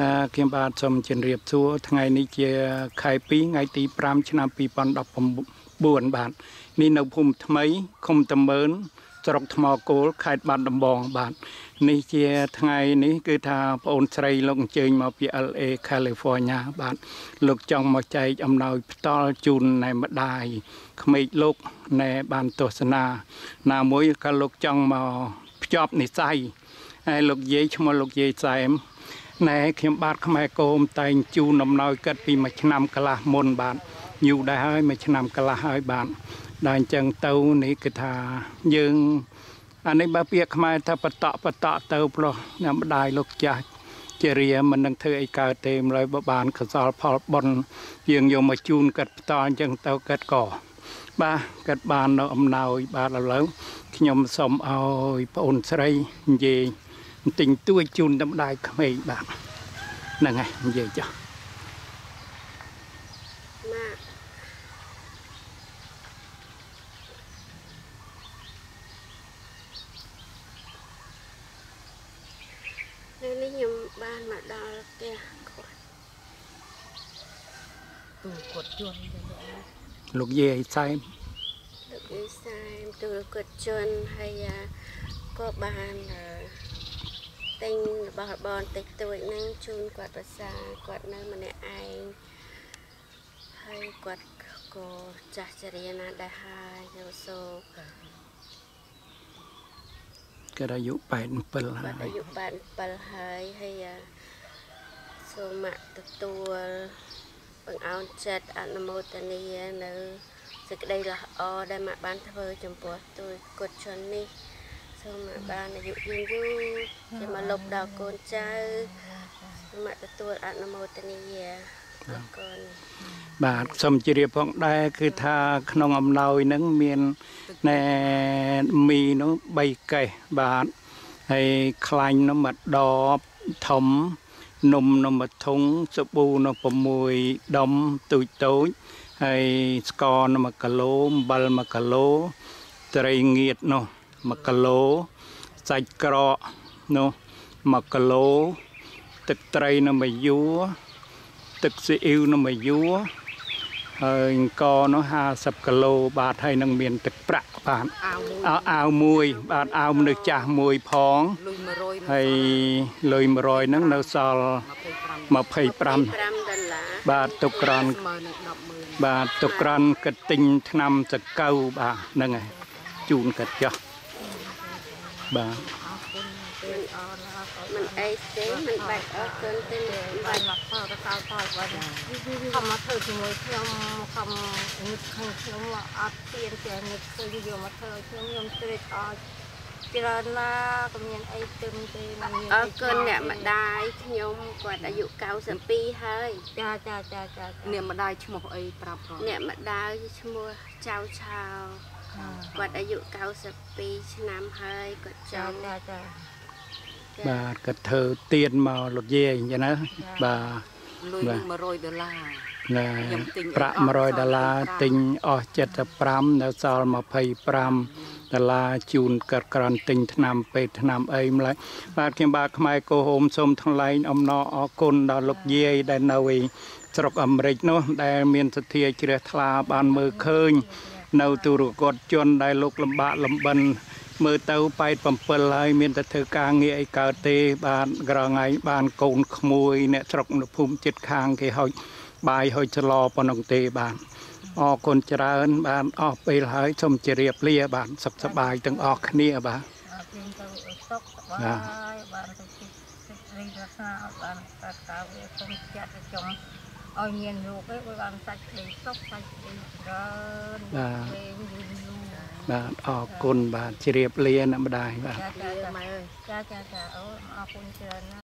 អឺខ្ញុំបាទសូមជម្រាបសួរថ្ងៃនេះជាខែ2ថ្ងៃទី5ឆ្នាំ2019បាទនេះនៅភូមិថ្មីឃុំតមើនស្រុកថ្មគោលខេត្តបាត់ដំបងបាទនេះជាថ្ងៃនេះគឺថាប្អូនស្រីលោកអញ្ជើញមកពី LA California បាទលោកចង់មកចែកអំណោយផ្ទាល់ជូនណែម្ដាយក្មេកលោកណែបានទស្សនា ណាមួយក៏លោកចង់មកភ្ជាប់និស័យហើយលោកយាយឈ្មោះលោកយាយសែម ណែខ្ញុំបាទខ្មែរកោមតែងជូនអំណោយកាត់ពីមួយឆ្នាំកន្លះមុនបាទយូរដែរហើយមួយឆ្នាំកន្លះហើយបាទដល់អញ្ចឹងទៅនេះគឺថាយើងអានេះបើពាក្យខ្មែរថាបតក់បតក់ទៅប្លោះអ្នកម្ដាយលោកចាស់ជារាមិននឹងធ្វើអីកើតទេម្ល៉េះបើបានកសលផលបុណ្យយើងយកមកជូនកាត់ផ្តល់អញ្ចឹងទៅកាត់ក៏បាទកាត់បាននៅអំណោយបាទឥឡូវខ្ញុំសូមឲ្យប្អូនស្រីនិយាយបន្ទិញទួយជូនតម្ដាយក្មេងបាទហ្នឹងហើយនិយាយចុះម៉ាក់នៅនេះខ្ញុំបានមកដល់ផ្ទះគាត់ទូគាត់ជន់ទៅលើលោកយាយសែមលោកវិស័យទូលគាត់ជន់ហើយអាក៏បានអឺ ទិញរបស់របរបន្តិចតួចហ្នឹងជូនគាត់ប្រសាគាត់នៅម្នាក់ឯងហើយគាត់ក៏ចាស់ចរិយាណាស់ដែរហើយយោសូកគាត់អាយុ87ហើគាត់អាយយុ87ហើយហើយអាសូមមកទទួលបង្អោនចិត្តអនុមោទនានៅសេចក្តីល្អដែលមកបានធ្វើចំពោះទូលគុណជននេះ សូមមកបានអាយុយឺនយូរជាមកលុបដល់កូនចៅសូមមកទទួលអនុមោទនាអរគុណបាទសូមជម្រាបផងដែរគឺថាក្នុងអំណោយហ្នឹងមានណែមីនោះ3កេសបាទហើយខ្លាញ់នោះមួយដបធំនំនោះមួយធុងសាប៊ូនោះ6ដុំទូចតូចហើយស្ករនោះ1គីឡូអំបិល1គីឡូត្រីងៀតនោះ 1គីឡូសាច់ក្រកនោះ1គីឡូទឹកត្រីនោះមួយយួរទឹកស៊ីអ៊ីវនោះមួយយួរហើយអង្ករនោះ50គីឡូបាទហើយនឹងមានទឹកប្រាក់បាទអាវមួយអាវអាវមួយបាទអាវមនុស្សចាស់មួយផងលុយ100ហើយលុយ100ហ្នឹងនៅសល់25 25 5ដុល្លារបាទទុកក្រន់ស្មើនឹង100000បាទទុកក្រន់គិតទិញថ្នាំសកៅបាទហ្នឹងហើយជូនកាត់ចុះ បាទអរគុណទេអរណាស់មិនអីទេមិនបាច់អរគុណទេមិនបាបាញ់ច់មកផលទៅកៅផលបាញ់ខំមកធ្វើជាមួយខ្ញុំខំងឹតខាងខ្ញុំអត់ទៀនតែងឹតឃើញយកមកធ្វើខ្ញុំខ្ញុំត្រេកអរច្រើនណាស់ក៏មានអីទឹមទេមិនមានអរគុណអ្នកម្ដាយខ្ញុំគាត់អាយុ92ហើយចាចាចាចាអ្នកម្ដាយឈ្មោះអីប្រាប់គាត់អ្នកម្ដាយឈ្មោះចៅឆាវ គាត់អាយុ92ឆ្នាំហើយគាត់ចចាង់ចាចាបាទក៏ធ្វើទៀនមកលោកយាយអញ្ចឹងណាបាទលុយបាទ100ដុល្លារណែខ្ញុំទិញប្រាក់អស់100ដុល្លារសល់ទិញអស់75នៅសល់25ដុល្លារជូនកាត់ក្រន់ទិញថ្នាំពេទ្យថ្នាំអីម្ល៉េះបាទខ្ញុំបាទខ្មែរកោហូមសូមថ្លែងអំណរអគុណដល់លោកយាយដែលនៅឯស្រុកអាមេរិកនោះដែលមានសទ្ធាជ្រះថ្លាបានមើលឃើញ នៅទូរគតជនដែលលោកលំបាកលំបិនមើលទៅ87ហើយមានតែធ្វើការងារអីកើតទេ បាទក្រងៃបានកូនក្មួយ អ្នកស្រុកនៅភូមិចិត្តខាងគេហុចបាយហុចស្លប៉ុណ្ណឹងទេបាទអរគុណច្រើន បាទអស់ពេលហើយសូមជម្រាបលាបាទសុខសប្បាយទាំងអស់គ្នាបាទអរគុណទៅសុខសប្បាយបានទៅទីសេចក្តីរក្សាបានកាត់កៅវាសូមចាត់ទៅចំ ឲ្យមានរូបឯងបានសាច់ក្តីសុខសាច់ក្តីច្រើនពេលយូរយូរបាទអរគុណបាទជម្រាបលាអ្នកម្ដាយបាទចាចាម៉ែអើយចាចាចាអូអរគុណច្រើនណាស់